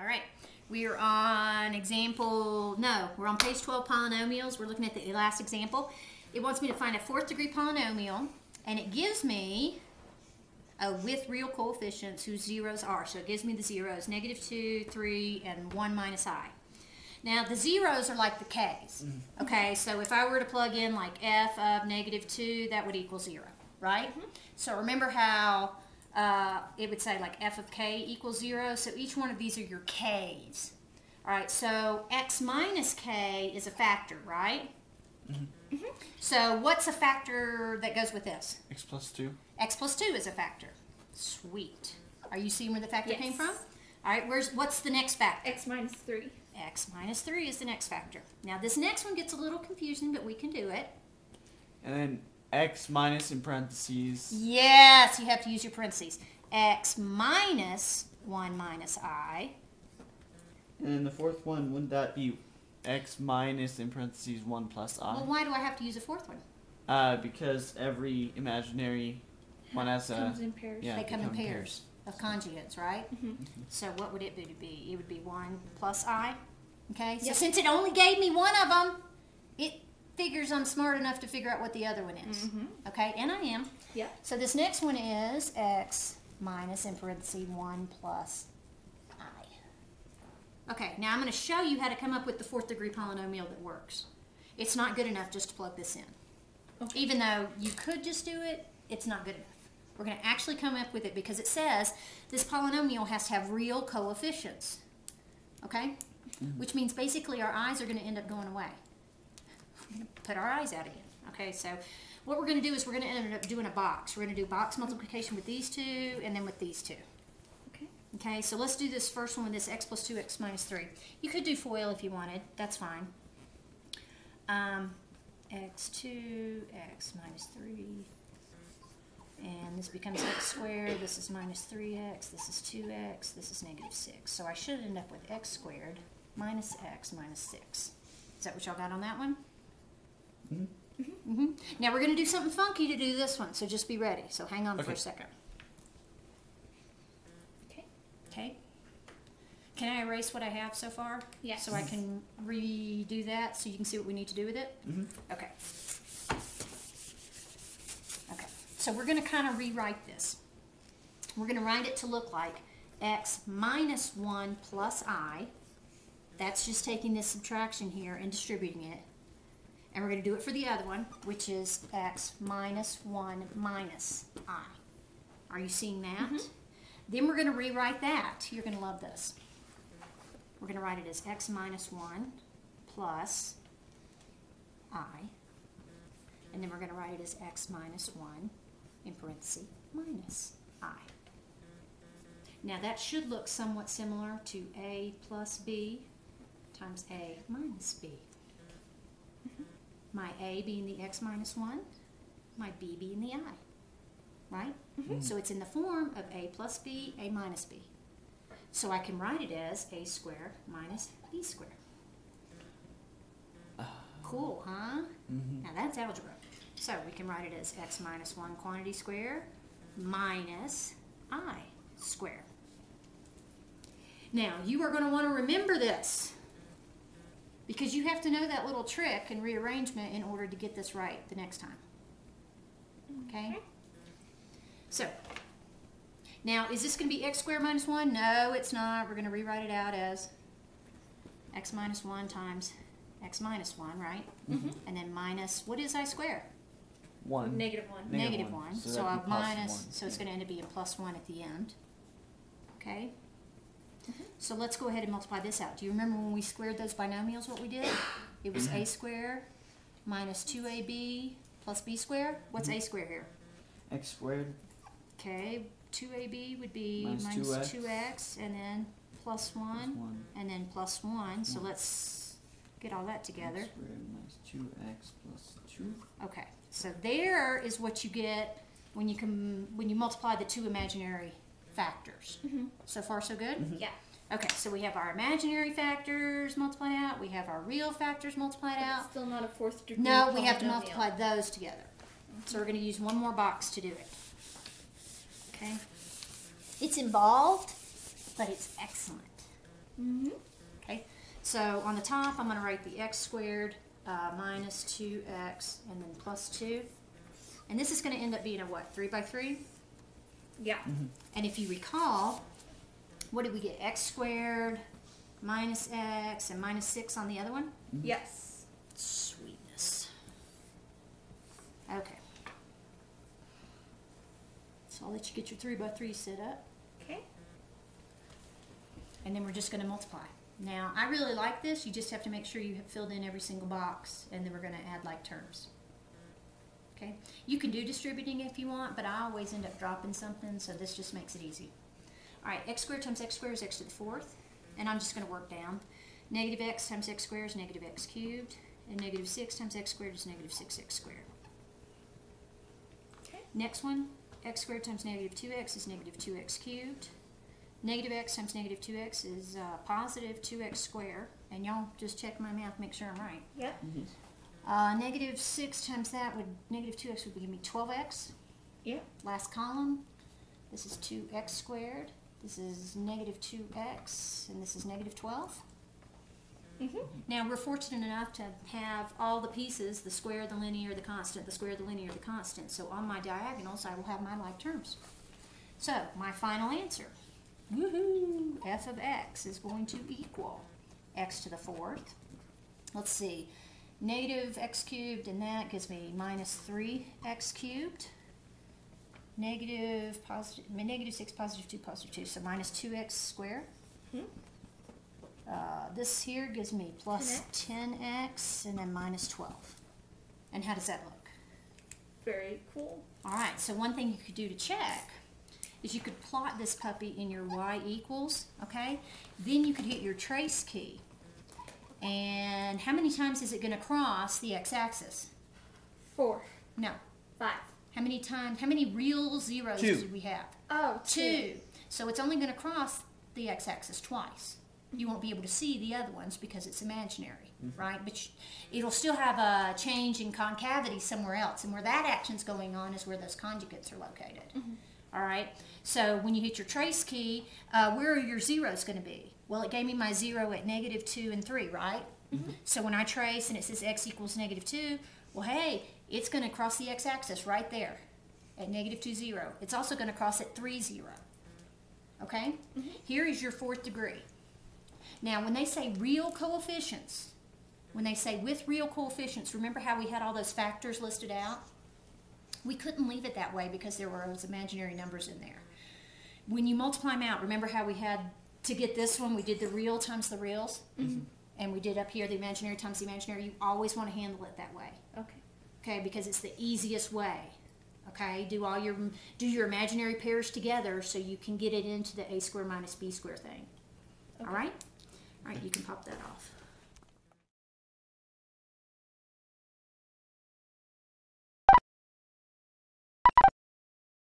All right, we are on example, no, we're on page 12 polynomials. We're looking at the last example. It wants me to find a fourth degree polynomial, and it gives me a with real coefficients whose zeros are. So it gives me the zeros, negative 2, 3, and 1 minus i. Now the zeros are like the k's. Mm-hmm. Okay, so if I were to plug in like f of negative 2, that would equal 0, right? Mm-hmm. So remember how uh, it would say like f of k equals 0? So each one of these are your k's. All right, so x minus k is a factor, right? Mhm. Mhm. So what's a factor that goes with this? X plus 2. X plus 2 is a factor. Sweet. Are you seeing where the factor came Yes. from? All right, where's what's the next factor? X minus 3. X minus 3 is the next factor. Now, this next one gets a little confusing, but we can do it. And then X minus in parentheses. Yes, you have to use your parentheses. X minus 1 minus i. And then the fourth one, wouldn't that be X minus in parentheses 1 plus I? Well, why do I have to use a fourth one? Uh, because every imaginary one has a. Comes in pairs. Yeah, they come in come in pairs of conjugates, right? Mhm. So what would it be to be? It would be 1 plus i. Okay, so Yep. since it only gave me one of them, it figures I'm smart enough to figure out what the other one is. Mhm. Okay, and I am. Yep. So this next one is x minus in parentheses 1 plus i. Okay, now I'm going to show you how to come up with the fourth degree polynomial that works. It's not good enough just to plug this in. Okay. Even though you could just do it, it's not good enough. We're going to actually come up with it because it says this polynomial has to have real coefficients. Okay? Which means basically our eyes are going to end up going away. We're going to put our eyes out again. Okay, so what we're going to do is we're going to end up doing a box. We're going to do box multiplication with these two and then with these two. Okay. Okay, so let's do this first one with this x plus 2, x minus 3. You could do FOIL if you wanted. That's fine. Um, x2, x minus 3. And this becomes x squared. This is minus 3x. This is 2x. This is negative 6. So I should end up with x squared minus x minus 6. Is that what y'all got on that one? Now we're going to do something funky to do this one, so just be ready. So hang on for a second. Okay. Okay. Can I erase what I have so far? Yes. So I can redo that so you can see what we need to do with it? Mm -hmm. Okay. Okay. So we're going to kind of rewrite this. We're going to write it to look like x minus 1 plus i. That's just taking this subtraction here and distributing it. And we're going to do it for the other one, which is x minus 1 minus i. Are you seeing that? Mm-hmm. Then we're going to rewrite that. You're going to love this. We're going to write it as x minus 1 plus i. And then we're going to write it as x minus 1 in parentheses minus i. Now that should look somewhat similar to a plus b times a minus b. My a being the x minus 1, my b being the i. Right? So it's in the form of a plus b, a minus b. So I can write it as a square minus b square. Cool, huh? Mhm. Now that's algebra. So we can write it as x minus 1 quantity square minus i square. Now you are going to want to remember this because you have to know that little trick and rearrangement in order to get this right the next time. Okay? So, now is this going to be x squared minus 1? No, it's not. We're going to rewrite it out as x minus 1 times x minus 1, right? Mhm. And then minus, what is i squared? 1. Negative 1. Negative Negative one. 1. So So, that'd a plus minus, one. so it's going to end up being a plus 1 at the end. Okay? Mm-hmm. So let's go ahead and multiply this out. Do you remember when we squared those binomials, what we did? It was a mm-hmm. squared minus 2ab plus b squared. What's a mm-hmm. squared here? X squared. Okay, 2ab would be Minus minus 2x. 2x and then plus 1 plus 1. and then plus 1. So let's get all that together. X squared minus 2x plus 2. Okay, so there is what you get when you can when you multiply the two imaginary factors. Mhm. So far, so good. Mhm. Yeah. Okay, so we have our imaginary factors multiplied out. We have our real factors multiplied But out. still not a fourth degree. No, we have to multiply those together. So we're going to use one more box to do it. Okay. It's involved, but it's excellent. Mm-hmm. Okay, so on the top, I'm gonna write the x squared uh, minus 2x and then plus 2. And this is gonna end up being a what, 3 by 3? Yeah. Mm-hmm. And if you recall, what did we get? x squared minus x and minus 6 on the other one? Mm-hmm. Yes. Sweetness. Okay. So I'll let you get your 3 by 3 set up. Okay. and then we're just going to multiply. Now, I really like this. You just have to make sure you have filled in every single box, and then we're going to add like terms. Okay? You can do distributing if you want, but I always end up dropping something, so this just makes it easy. All right, x squared times x squared is x to the fourth, and I'm just going to work down. Negative x times x squared is negative x cubed, and negative 6 times x squared is negative 6x squared. Okay. Next one, x squared times negative 2x is negative 2x cubed. Negative x times negative 2x is uh, positive 2x squared. And y'all just check my math, make sure I'm right. Yep. Uh, negative 6 times that would, negative 2x would give me 12x. Yep. Last column, this is 2x squared. This is negative 2x, and this is negative 12. Mm-hmm. Now, we're fortunate enough to have all the pieces, the square, the linear, the constant, the square, the linear, the constant. So on my diagonals, I will have my like terms. So, my final answer, woohoo, f of x is going to equal x to the fourth. Let's see, negative x cubed, and that gives me minus 3x cubed. Negative, positive, negative 6, positive 2, positive 2, so minus 2x squared. Mhm. Uh, this here gives me plus 10x and then minus 12. And how does that look? Very cool. All right, so one thing you could do to check is you could plot this puppy in your y equals, okay? Then you could hit your trace key. And how many times is it going to cross the x-axis? Four. No. Five. How many times, how many real zeros Two. do we have? Oh, Two. So it's only going to cross the x-axis twice. You won't be able to see the other ones because it's imaginary, mm-hmm. right? But it'll still have a change in concavity somewhere else, and where that action's going on is where those conjugates are located. Mm-hmm. All right. So when you hit your trace key, uh, where are your zeros going to be? Well, it gave me my zero at negative two and three, right? So when I trace and it says x equals negative two, well, hey, it's going to cross the x-axis right there at negative 2, 0. It's also going to cross at 3, 0. Okay? Here is your fourth degree. Now, when they say real coefficients, when they say with real coefficients, remember how we had all those factors listed out? We couldn't leave it that way because there were those imaginary numbers in there. When you multiply them out, remember how we had to get this one, we did the real times the reals? Mm-hmm. And we did up here the imaginary times the imaginary. You always want to handle it that way Okay. okay because it's the easiest way okay do all your do your imaginary pairs together so you can get it into the a square minus b square thing all Okay. right all right you can pop that off